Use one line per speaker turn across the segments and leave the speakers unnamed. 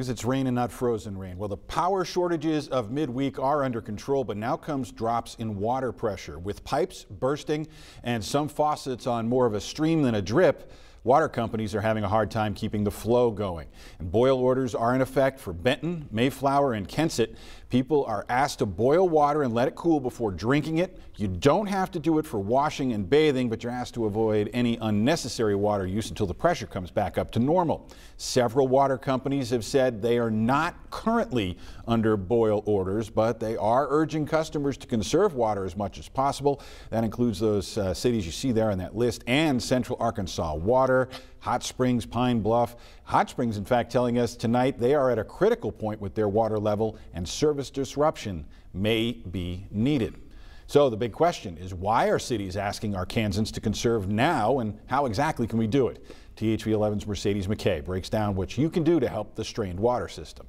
Because it's rain and not frozen rain. Well, the power shortages of midweek are under control, but now comes drops in water pressure. With pipes bursting and some faucets on more of a stream than a drip, water companies are having a hard time keeping the flow going. And boil orders are in effect for Benton, Mayflower, and Kensett. People are asked to boil water and let it cool before drinking it. You don't have to do it for washing and bathing, but you're asked to avoid any unnecessary water use until the pressure comes back up to normal. Several water companies have said they are not currently under boil orders, but they are urging customers to conserve water as much as possible. That includes those uh, cities you see there on that list and Central Arkansas Water, Hot Springs, Pine Bluff. Hot Springs, in fact, telling us tonight they are at a critical point with their water level and service disruption may be needed. So the big question is why are cities asking Arkansans to conserve now and how exactly can we do it? THV 11's Mercedes Mackay breaks down what you can do to help the strained water system.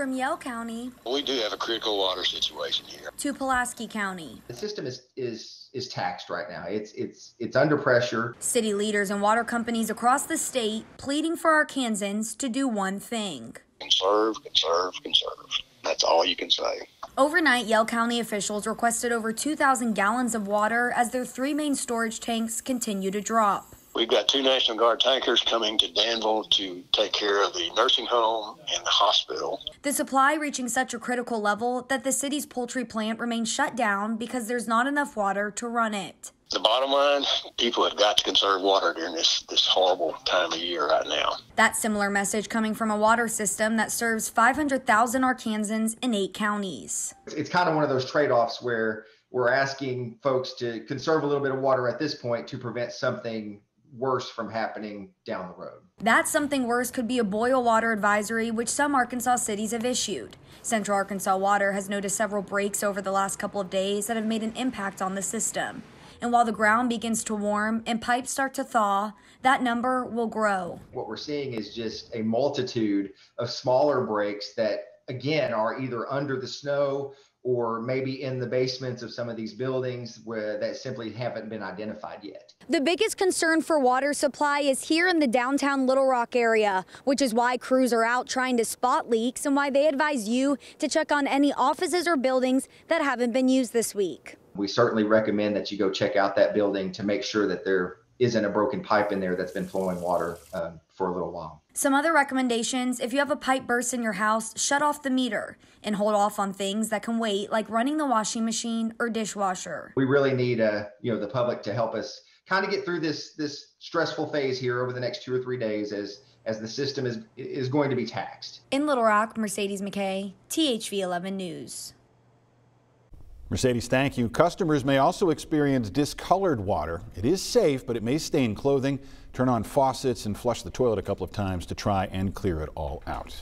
From Yell County.
We do have a critical water situation here.
To Pulaski County.
The system is is is taxed right now. It's it's it's under pressure.
City leaders and water companies across the state pleading for Arkansans to do one thing.
Conserve, conserve, conserve. That's all you can say.
Overnight, Yell County officials requested over 2,000 gallons of water as their three main storage tanks continue to drop.
We've got two National Guard tankers coming to Danville to take care of the nursing home and the hospital.
The supply reaching such a critical level that the city's poultry plant remains shut down because there's not enough water to run it.
The bottom line, people have got to conserve water during this, this horrible time of year right now.
That similar message coming from a water system that serves 500,000 Arkansans in eight counties.
It's kind of one of those trade offs where we're asking folks to conserve a little bit of water at this point to prevent something worse from happening down the road.
That something worse could be a boil water advisory, which some Arkansas cities have issued. Central Arkansas Water has noticed several breaks over the last couple of days that have made an impact on the system. And while the ground begins to warm and pipes start to thaw, that number will grow.
What we're seeing is just a multitude of smaller breaks that, again, are either under the snow or maybe in the basements of some of these buildings where that simply haven't been identified yet.
The biggest concern for water supply is here in the downtown Little Rock area, which is why crews are out trying to spot leaks and why they advise you to check on any offices or buildings that haven't been used this week.
We certainly recommend that you go check out that building to make sure that there isn't a broken pipe in there that's been flowing water um, for a little while.
Some other recommendations if you have a pipe burst in your house, shut off the meter and hold off on things that can wait, like running the washing machine or dishwasher.
We really need uh, you know the public to help us kind of get through this this stressful phase here over the next two or three days as as the system is is going to be taxed.
In Little Rock, Mercedes Mackay, THV 11 News.
Mercedes, thank you. Customers may also experience discolored water. It is safe, but it may stain clothing. Turn on faucets and flush the toilet a couple of times to try and clear it all out.